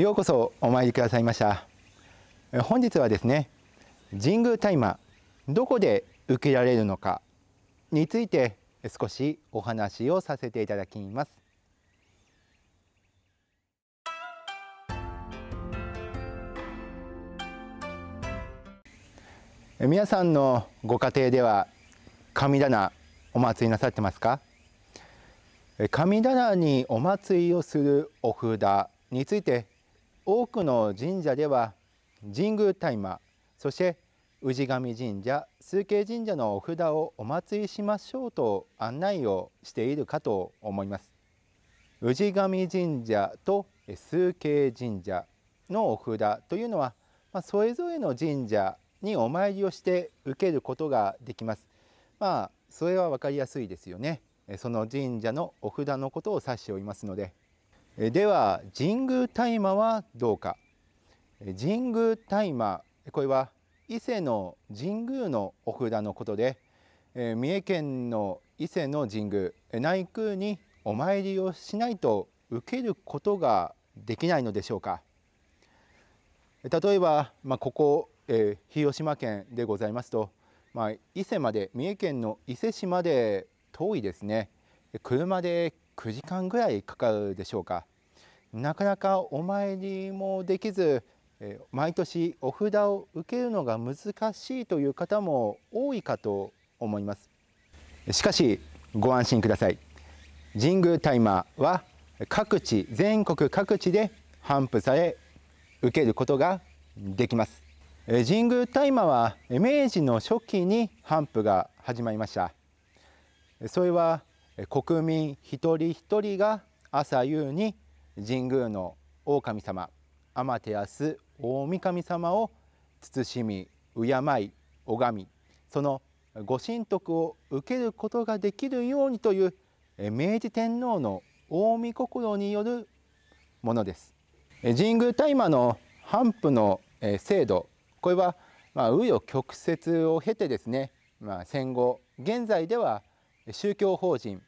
ようこそお参りくださいました。本日はですね神宮大麻どこで受けられるのかについて少しお話をさせていただきます。皆さんのご家庭では神棚お祭りなさってますか？神棚にお祭りをするお札について多くの神社では神宮大麻そして氏神神社崇慶神社のお札をお祭りしましょうと案内をしているかと思います。氏神神社と崇慶神社のお札というのは、まあ、それぞれの神社にお参りをして受けることができます。まあそれは分かりやすいですよね。その神社のお札のことを指しておりますので。では神宮大麻はどうか？神宮大麻これは伊勢の神宮のお札のことで三重県の伊勢の神宮内宮にお参りをしないと受けることができないのでしょうか？例えば、まあ、ここ、えー、広島県でございますと、まあ、伊勢まで三重県の伊勢市まで遠いですね。車で9時間ぐらいかかるでしょうか。なかなかお参りもできず毎年お札を受けるのが難しいという方も多いかと思います。しかしご安心ください。神宮大麻は各地全国各地で頒布され受けることができます。神宮大麻は明治の初期に頒布が始まりました。それは国民一人一人が朝夕に神宮の大神様天照大神様を慎み敬い拝みそのご神徳を受けることができるようにという明治天皇の大御心によるものです。神宮大麻の頒布の制度これは紆余曲折を経てですね、まあ、戦後現在では宗教法人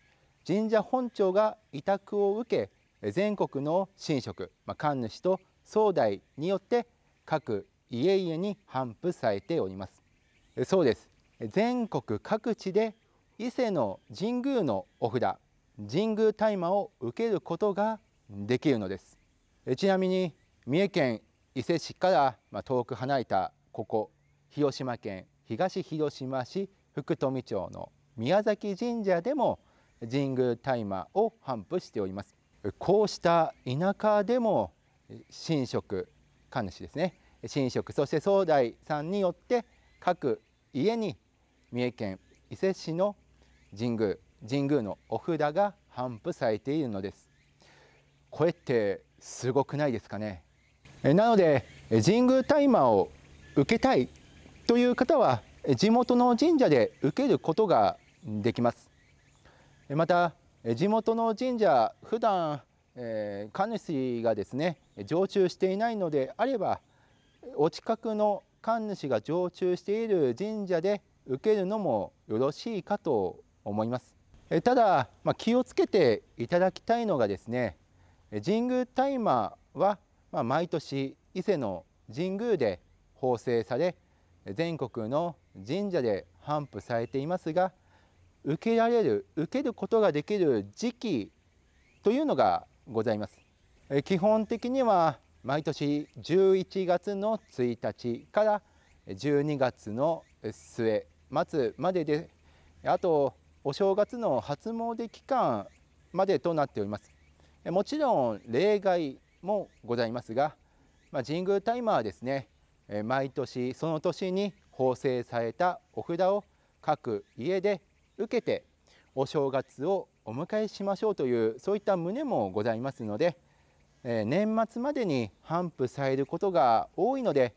神社本庁が委託を受け全国の神職、まあ、神主と総代によって各家々に頒布されております。そうです。全国各地で伊勢の神宮のお札神宮大麻を受けることができるのです。ちなみに三重県伊勢市から遠く離れたここ広島県東広島市福富町の宮崎神社でも神宮大麻を頒布しております。こうした田舎でも神職神主ですね。神職そして総代さんによって各家に三重県伊勢市の神宮神宮のお札が頒布されているのです。これってすごくないですかね？なので神宮大麻を受けたいという方は地元の神社で受けることができます。また地元の神社普段、えー、神主がですね常駐していないのであればお近くの神主が常駐している神社で受けるのもよろしいかと思います。ただ、まあ、気をつけていただきたいのがですね神宮大麻は、まあ、毎年伊勢の神宮で縫製され全国の神社で頒布されていますが受けられる受けることができる時期というのがございます。基本的には毎年11月の1日から12月の末末までであとお正月の初詣期間までとなっております。もちろん例外もございますが、まあ、神宮タイマーはですね。毎年その年に縫製されたお札を各家で受けてお正月をお迎えしましょうというそういった旨もございますので、え年末までに頒布されることが多いので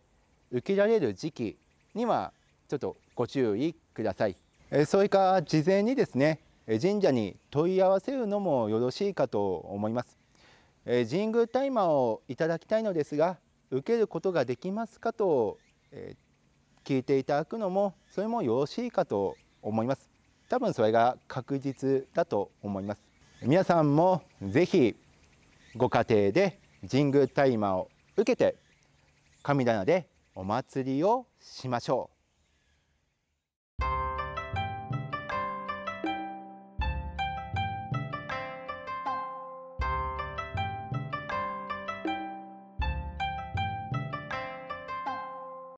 受けられる時期にはちょっとご注意ください。えそれから事前にですね神社に問い合わせるのもよろしいかと思います。え神宮大麻をいただきたいのですが受けることができますかと、え聞いていただくのもそれもよろしいかと思います。多分それが確実だと思います。皆さんもぜひご家庭で神宮大麻を受けて神棚でお祭りをしましょう。